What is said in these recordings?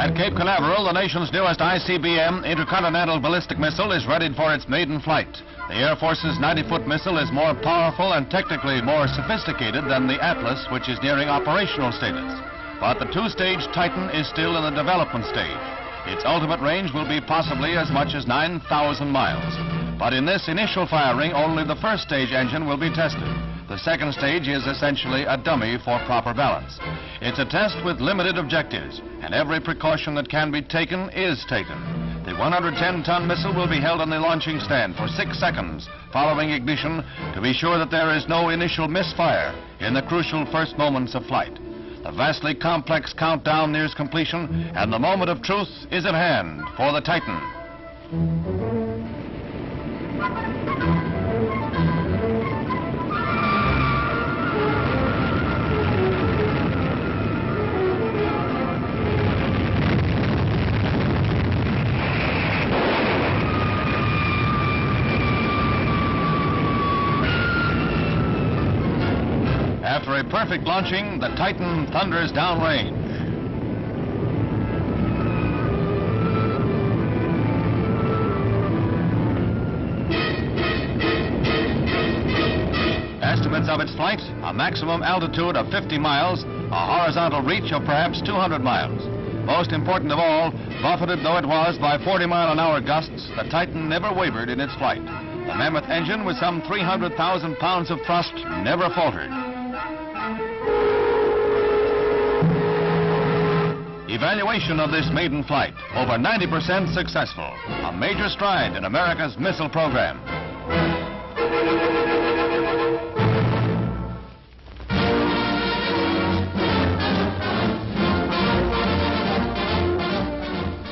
At Cape Canaveral, the nation's newest ICBM intercontinental ballistic missile is readied for its maiden flight. The Air Force's 90-foot missile is more powerful and technically more sophisticated than the Atlas, which is nearing operational status. But the two-stage Titan is still in the development stage. Its ultimate range will be possibly as much as 9,000 miles. But in this initial firing, only the first stage engine will be tested. The second stage is essentially a dummy for proper balance. It's a test with limited objectives, and every precaution that can be taken is taken. The 110-ton missile will be held on the launching stand for six seconds following ignition to be sure that there is no initial misfire in the crucial first moments of flight. The vastly complex countdown nears completion, and the moment of truth is at hand for the Titan. After a perfect launching, the Titan thunders downrange. Estimates of its flight, a maximum altitude of 50 miles, a horizontal reach of perhaps 200 miles. Most important of all, buffeted though it was by 40 mile an hour gusts, the Titan never wavered in its flight. The mammoth engine with some 300,000 pounds of thrust never faltered. Evaluation of this maiden flight, over 90% successful. A major stride in America's missile program.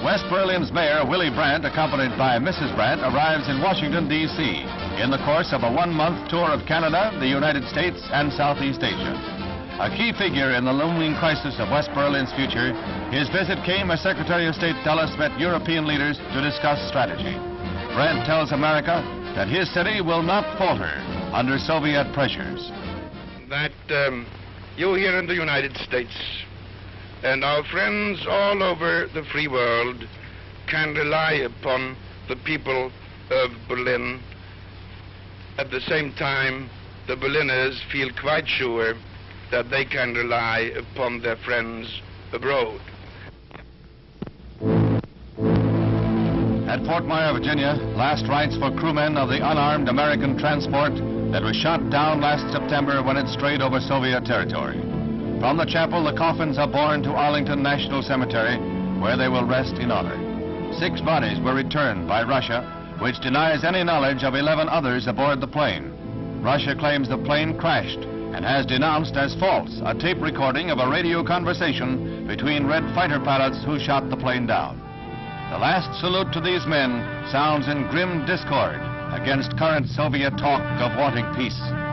West Berlin's mayor, Willy Brandt, accompanied by Mrs. Brandt, arrives in Washington, D.C. in the course of a one-month tour of Canada, the United States, and Southeast Asia. A key figure in the looming crisis of West Berlin's future, his visit came as Secretary of State Dulles met European leaders to discuss strategy. Brandt tells America that his city will not falter under Soviet pressures. That um, you here in the United States and our friends all over the free world can rely upon the people of Berlin. At the same time, the Berliners feel quite sure that they can rely upon their friends abroad. At Fort Myer, Virginia, last rites for crewmen of the unarmed American transport that was shot down last September when it strayed over Soviet territory. From the chapel, the coffins are borne to Arlington National Cemetery, where they will rest in honor. Six bodies were returned by Russia, which denies any knowledge of 11 others aboard the plane. Russia claims the plane crashed and has denounced as false a tape recording of a radio conversation between Red fighter pilots who shot the plane down. The last salute to these men sounds in grim discord against current Soviet talk of wanting peace.